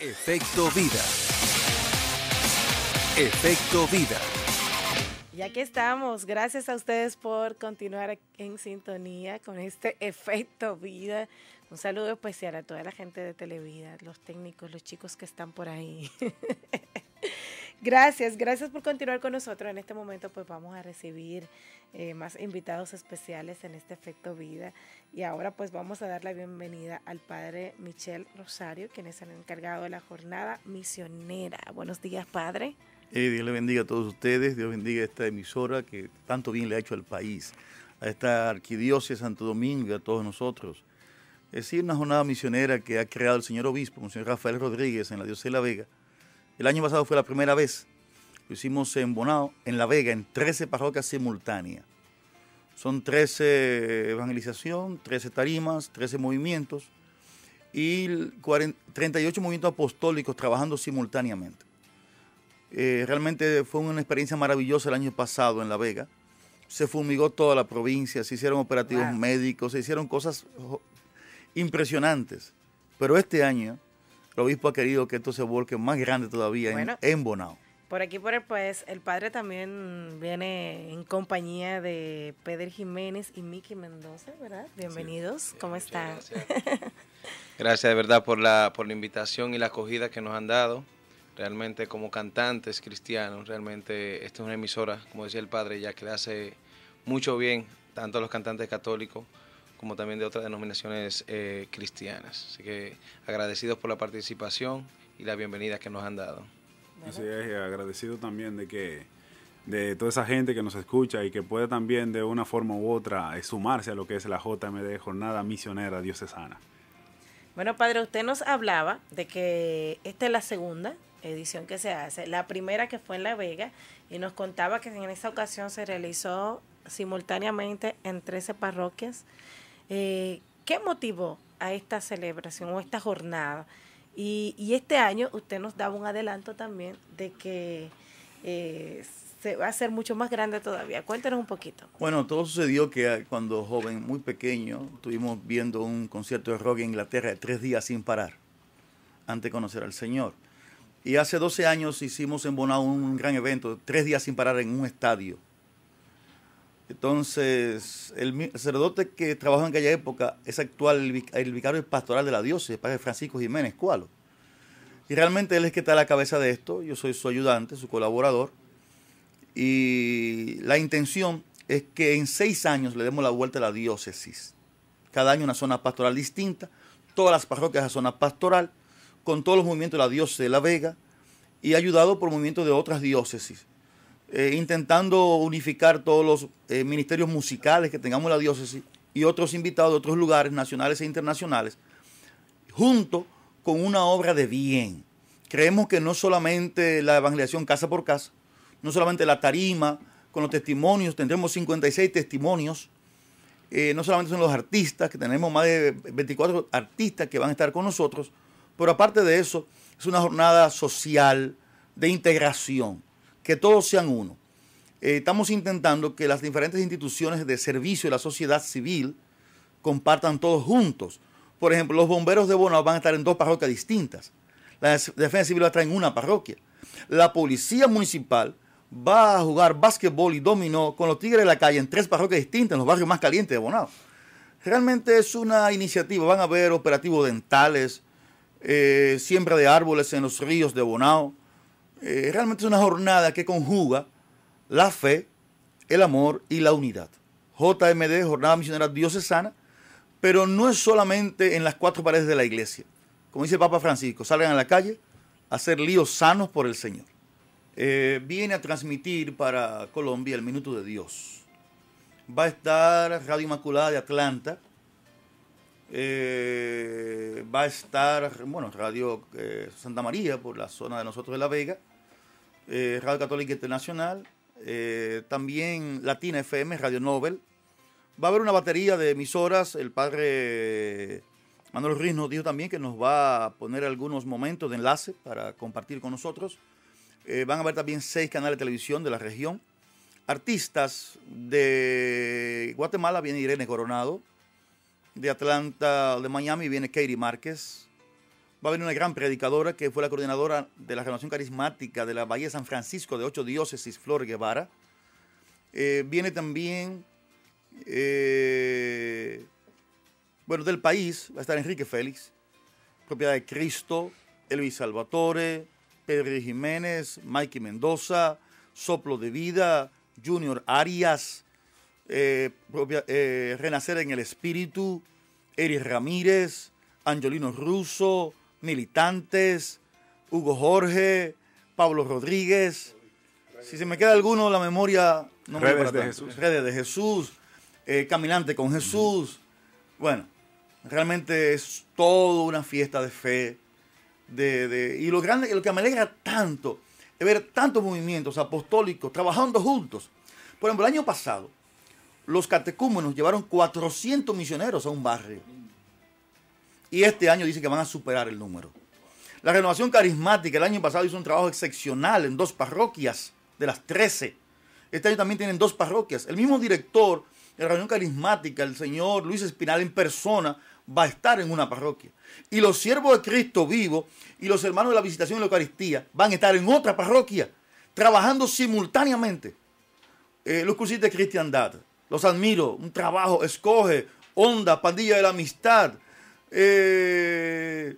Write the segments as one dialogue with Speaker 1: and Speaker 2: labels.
Speaker 1: Efecto Vida. Efecto Vida.
Speaker 2: Ya que estamos, gracias a ustedes por continuar en sintonía con este Efecto Vida. Un saludo especial a toda la gente de Televida, los técnicos, los chicos que están por ahí. gracias, gracias por continuar con nosotros. En este momento pues vamos a recibir eh, más invitados especiales en este Efecto Vida. Y ahora pues vamos a dar la bienvenida al padre Michel Rosario, quien es el encargado de la jornada misionera. Buenos días, padre.
Speaker 3: Eh, Dios le bendiga a todos ustedes, Dios bendiga a esta emisora que tanto bien le ha hecho al país, a esta arquidiócesis Santo Domingo a todos nosotros. Es decir, una jornada misionera que ha creado el señor obispo, el señor Rafael Rodríguez, en la diócesis de La Vega. El año pasado fue la primera vez. Lo hicimos en Bonao, en La Vega, en 13 parroquias simultáneas. Son 13 evangelización, 13 tarimas, 13 movimientos y 38 movimientos apostólicos trabajando simultáneamente. Eh, realmente fue una experiencia maravillosa el año pasado en La Vega. Se fumigó toda la provincia, se hicieron operativos médicos, se hicieron cosas impresionantes. Pero este año el obispo ha querido que esto se vuelque más grande todavía en, Bonao.
Speaker 2: Por aquí, por el, pues, el padre también viene en compañía de Pedro Jiménez y Miki Mendoza, ¿verdad? Bienvenidos, ¿cómo están?
Speaker 4: Gracias. gracias. de verdad por la, por la invitación y la acogida que nos han dado. Realmente como cantantes cristianos, realmente esta es una emisora, como decía el padre, ya que le hace mucho bien tanto a los cantantes católicos como también de otras denominaciones eh, cristianas. Así que agradecidos por la participación y la bienvenida que nos han dado.
Speaker 5: Así es, agradecido también de que de toda esa gente que nos escucha y que puede también de una forma u otra eh, sumarse a lo que es la JMD, Jornada Misionera Diocesana.
Speaker 2: Bueno, padre, usted nos hablaba de que esta es la segunda edición que se hace, la primera que fue en La Vega, y nos contaba que en esa ocasión se realizó simultáneamente en 13 parroquias eh, ¿Qué motivó a esta celebración o esta jornada? Y, este año usted nos daba un adelanto también de que eh, se va a hacer mucho más grande todavía. Cuéntanos un poquito.
Speaker 3: Bueno, todo sucedió que cuando joven, muy pequeño, estuvimos viendo un concierto de rock en Inglaterra de tres días sin parar, antes de conocer al Señor. Y hace 12 años hicimos en Bonao un gran evento, tres días sin parar en un estadio entonces, el sacerdote que trabajó en aquella época es actual el vicario pastoral de la diócesis, el padre Francisco Jiménez Cualo. Y realmente él es que está a la cabeza de esto, yo soy su ayudante, su colaborador. Y la intención es que en seis años le demos la vuelta a la diócesis. Cada año una zona pastoral distinta, todas las parroquias a zona pastoral, con todos los movimientos de la diócesis de La Vega y ayudado por movimientos de otras diócesis. Eh, intentando unificar todos los eh, ministerios musicales que tengamos en la diócesis y otros invitados de otros lugares nacionales e internacionales, junto con una obra de bien. Creemos que no solamente la evangelización casa por casa, no solamente la tarima con los testimonios, tendremos 56 testimonios, eh, no solamente son los artistas, que tenemos más de 24 artistas que van a estar con nosotros, pero aparte de eso, es una jornada social de integración que todos sean uno. Eh, estamos intentando que las diferentes instituciones de servicio de la sociedad civil compartan todos juntos. Por ejemplo, los bomberos de Bonao van a estar en dos parroquias distintas. La defensa civil va a estar en una parroquia. La policía municipal va a jugar básquetbol y dominó con los tigres de la calle en tres parroquias distintas, en los barrios más calientes de Bonao. Realmente es una iniciativa. Van a haber operativos dentales, eh, siembra de árboles en los ríos de Bonao, eh, realmente es una jornada que conjuga la fe, el amor y la unidad. JMD, Jornada Misionera Diocesana, pero no es solamente en las cuatro paredes de la iglesia. Como dice el Papa Francisco, salgan a la calle a hacer líos sanos por el Señor. Eh, viene a transmitir para Colombia el Minuto de Dios. Va a estar Radio Inmaculada de Atlanta. Eh, va a estar, bueno, Radio Santa María por la zona de nosotros de La Vega eh, Radio Católica Internacional, eh, también Latina FM, Radio Nobel. Va a haber una batería de emisoras. El padre Manuel Ruiz nos dijo también que nos va a poner algunos momentos de enlace para compartir con nosotros. Eh, van a haber también seis canales de televisión de la región. Artistas de Guatemala viene Irene Coronado. De Atlanta, de Miami viene Katie Márquez. Va a haber una gran predicadora que fue la coordinadora de la renovación carismática de la Bahía San Francisco de ocho diócesis, Flor Guevara. Eh, viene también, eh, bueno, del país, va a estar Enrique Félix, propiedad de Cristo, Elvis Salvatore, Pedro Jiménez, Mikey Mendoza, Soplo de Vida, Junior Arias, eh, propia- Renacer en el Espíritu, Eric Ramírez, Angelino Russo, Militantes, Hugo Jorge, Pablo Rodríguez. Si se me queda alguno, la memoria no me
Speaker 5: Redes
Speaker 3: para
Speaker 5: de
Speaker 3: tanto.
Speaker 5: Jesús.
Speaker 3: Redes de Jesús, eh, Caminante con Jesús. Bueno, realmente es toda una fiesta de fe. De, de- y lo grande, lo que me alegra tanto es ver tantos movimientos apostólicos trabajando juntos. Por ejemplo, el año pasado, los catecúmenos llevaron 400 misioneros a un barrio. Y este año dice que van a superar el número. La renovación carismática el año pasado hizo un trabajo excepcional en dos parroquias de las 13. Este año también tienen dos parroquias. El mismo director de la reunión carismática, el señor Luis Espinal en persona, va a estar en una parroquia. Y los siervos de Cristo vivo y los hermanos de la visitación y la Eucaristía van a estar en otra parroquia, trabajando simultáneamente. Eh, los cursos de cristiandad, los admiro, un trabajo, escoge, onda, pandilla de la amistad, eh,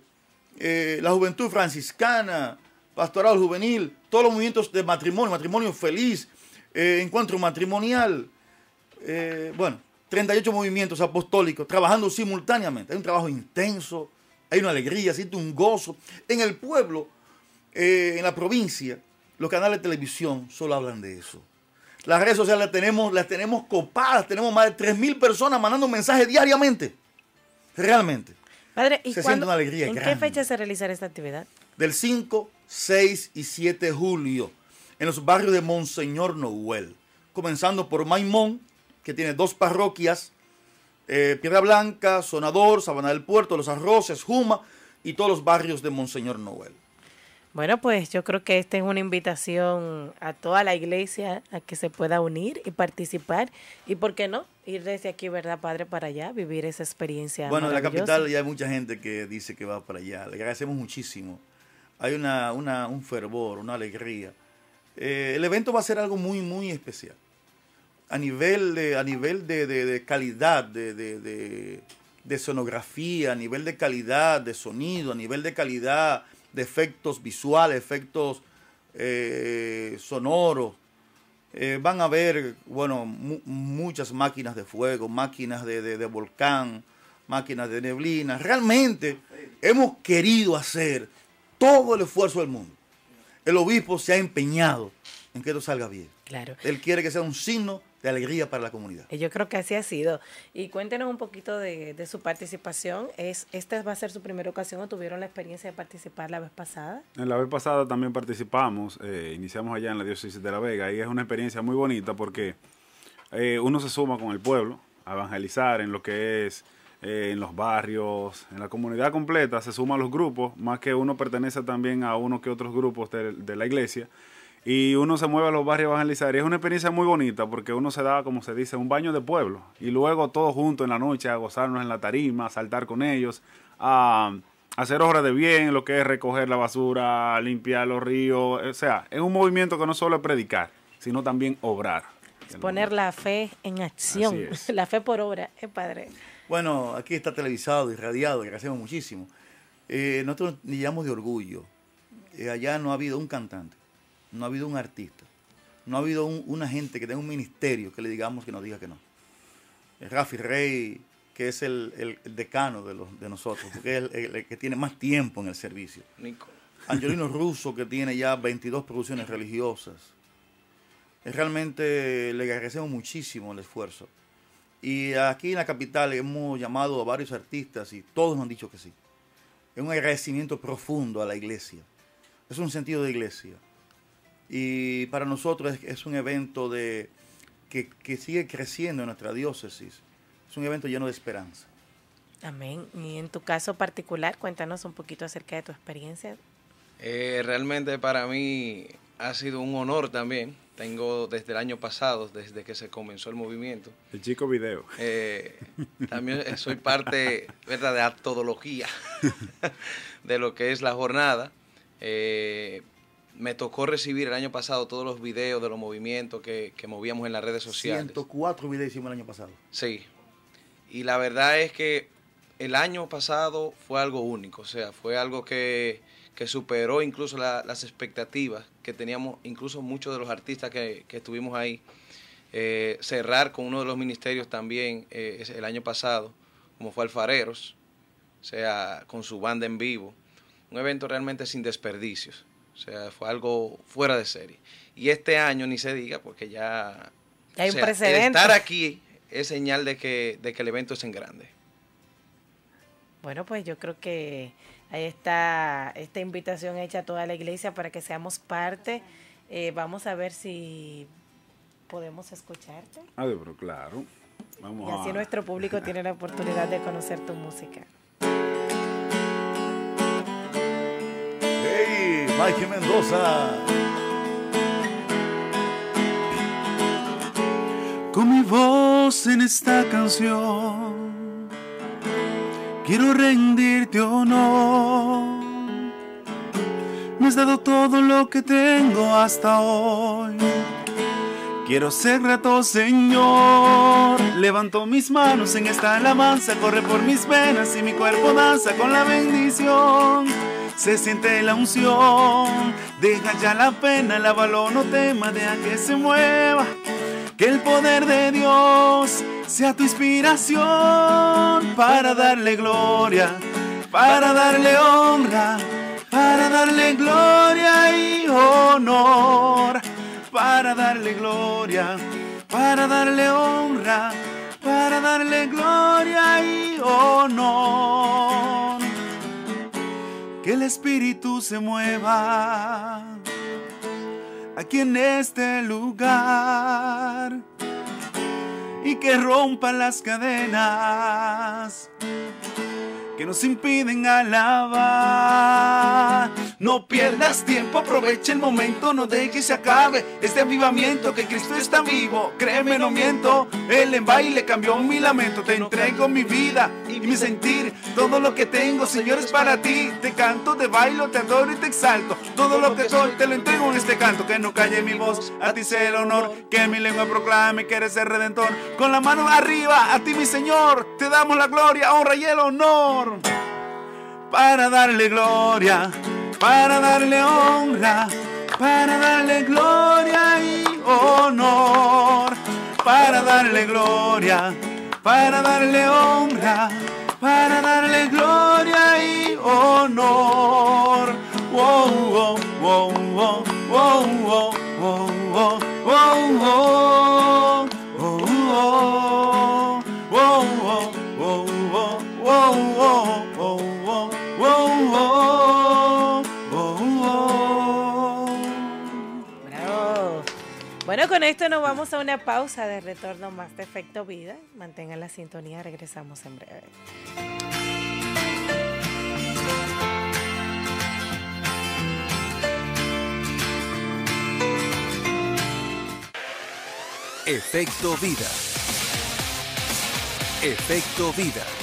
Speaker 3: eh, la juventud franciscana, pastoral juvenil, todos los movimientos de matrimonio, matrimonio feliz, eh, encuentro matrimonial, bueno, 38 movimientos apostólicos trabajando simultáneamente. Hay un trabajo intenso, hay una alegría, siente un gozo. En el pueblo, en la provincia, los canales de televisión solo hablan de eso. Las redes sociales las tenemos, las tenemos copadas, tenemos más de 3.000 personas mandando mensajes diariamente. Realmente.
Speaker 2: Padre, ¿y
Speaker 3: Se siente
Speaker 2: cuándo-
Speaker 3: una alegría
Speaker 2: ¿en qué
Speaker 3: grande.
Speaker 2: fecha se realizará esta actividad?
Speaker 3: Del 5, 6 y 7 de julio, en los barrios de Monseñor Noel. Comenzando por Maimón, que tiene dos parroquias, eh, Piedra Blanca, Sonador, Sabana del Puerto, Los Arroces, Juma y todos los barrios de Monseñor Noel.
Speaker 2: Bueno, pues yo creo que esta es una invitación a toda la iglesia a que se pueda unir y participar. Y por qué no, ir desde aquí, ¿verdad, Padre, para allá, vivir esa experiencia.
Speaker 3: Bueno, en la capital ya hay mucha gente que dice que va para allá. Le agradecemos muchísimo. Hay una, una- un fervor, una alegría. Eh, el evento va a ser algo muy, muy especial. A nivel de, a nivel de, de- de calidad, de- de- de sonografía, a nivel de calidad de sonido, a nivel de calidad de efectos visuales, efectos eh, sonoros. Eh, van a ver, bueno, mu- muchas máquinas de fuego, máquinas de, de- de volcán, máquinas de neblina. Realmente hemos querido hacer todo el esfuerzo del mundo. El obispo se ha empeñado en que esto salga bien.
Speaker 2: Claro.
Speaker 3: Él quiere que sea un signo de alegría para la comunidad.
Speaker 2: Y Yo creo que así ha sido. Y cuéntenos un poquito de, de su participación. ¿Es, ¿Esta va a ser su primera ocasión o tuvieron la experiencia de participar la vez pasada?
Speaker 5: En la vez pasada también participamos, eh, iniciamos allá en la diócesis de La Vega y es una experiencia muy bonita porque eh, uno se suma con el pueblo a evangelizar en lo que es eh, en los barrios, en la comunidad completa, se suma a los grupos, más que uno pertenece también a uno que otros grupos de, de la iglesia y uno se mueve a los barrios a evangelizar y es una experiencia muy bonita porque uno se da, como se dice, un baño de pueblo y luego todos juntos en la noche a gozarnos en la tarima, a saltar con ellos, a hacer obras de bien, lo que es recoger la basura, limpiar los ríos, o sea, es un movimiento que no solo es predicar, sino también obrar.
Speaker 2: Poner la fe en acción,
Speaker 5: es.
Speaker 2: la fe por obra, eh, Padre.
Speaker 3: Bueno, aquí está televisado y radiado, agradecemos muchísimo. Eh, nosotros nos llamamos de orgullo. Eh, allá no ha habido un cantante, no ha habido un artista, no ha habido un- una gente que tenga un ministerio que le digamos que nos diga que no. Rafi Rey, que es el, el- el decano de, los, de nosotros, porque es el, que tiene más tiempo en el servicio.
Speaker 4: Nico.
Speaker 3: Angelino Russo, que tiene ya 22 producciones religiosas. Realmente le agradecemos muchísimo el esfuerzo. Y aquí en la capital hemos llamado a varios artistas y todos nos han dicho que sí. Es un agradecimiento profundo a la iglesia. Es un sentido de iglesia. Y para nosotros es, es un evento de, que, que sigue creciendo en nuestra diócesis. Es un evento lleno de esperanza.
Speaker 2: Amén. Y en tu caso particular, cuéntanos un poquito acerca de tu experiencia.
Speaker 4: Eh, realmente para mí ha sido un honor también tengo desde el año pasado, desde que se comenzó el movimiento.
Speaker 5: El chico video.
Speaker 4: Eh, también soy parte ¿verdad? de la todología de lo que es la jornada. Eh, me tocó recibir el año pasado todos los videos de los movimientos que, que movíamos en las redes sociales.
Speaker 3: 104 videos hicimos el año pasado.
Speaker 4: Sí. Y la verdad es que el año pasado fue algo único, o sea, fue algo que, que superó incluso la- las expectativas que teníamos, incluso muchos de los artistas que, que estuvimos ahí. Eh, cerrar con uno de los ministerios también eh, el año pasado, como fue Alfareros, o sea, con su banda en vivo. Un evento realmente sin desperdicios, o sea, fue algo fuera de serie. Y este año ni se diga, porque ya...
Speaker 2: Hay
Speaker 4: o
Speaker 2: un
Speaker 4: sea,
Speaker 2: precedente.
Speaker 4: estar aquí es señal de que, de que el evento es en grande.
Speaker 2: Bueno, pues yo creo que ahí está esta invitación hecha a toda la iglesia para que seamos parte. Eh, vamos a ver si podemos escucharte.
Speaker 5: Ah, pero claro. Vamos
Speaker 2: Y así
Speaker 5: a...
Speaker 2: nuestro público tiene la oportunidad de conocer tu música.
Speaker 3: Mikey Mendoza.
Speaker 5: Con mi voz en esta canción quiero rendirte honor. Me has dado todo lo que tengo hasta hoy. Quiero ser grato, Señor. Levanto mis manos en esta alabanza, corre por mis venas y mi cuerpo danza con la bendición. Se siente la unción, deja ya la pena, lávalo, no tema, deja que se mueva. Que el poder de Dios sea tu inspiración para darle gloria, para darle honra, para darle gloria y honor, para darle gloria, para darle honra, para darle gloria y honor. Que el Espíritu se mueva aquí en este lugar y que rompa las cadenas que nos impiden alabar. No pierdas tiempo, aprovecha el momento, no dejes que se acabe este avivamiento que Cristo está vivo. Créeme, no miento, Él en baile cambió mi lamento. Te entrego mi vida y mi sentir, todo lo que tengo, Señor, es para ti. Te canto, te bailo, te adoro y te exalto. Todo lo que soy te lo entrego en este canto. Que no calle mi voz, a ti sea el honor. Que mi lengua proclame que eres el redentor. Con la mano arriba, a ti, mi Señor, te damos la gloria, honra y el honor para darle gloria, para darle honra, para darle gloria y honor, para darle gloria, para darle honra, para darle gloria y honor. Wow, wow, wow, wow, wow, wow, wow, wow, wow.
Speaker 2: Bueno, con esto nos vamos a una pausa de retorno más de Efecto Vida. Mantengan la sintonía, regresamos en breve.
Speaker 1: Efecto vida. Efecto vida.